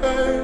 Hey.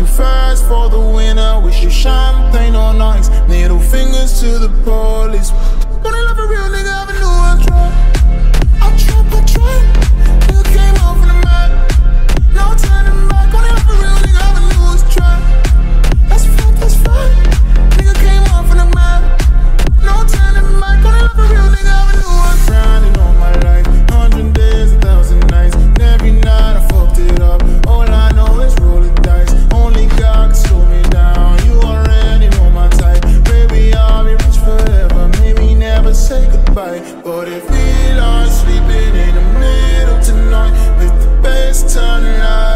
you fast for the winner. Wish you champagne on ice. Middle fingers to the police. stars, sleeping in the middle tonight. with the bass turning loud.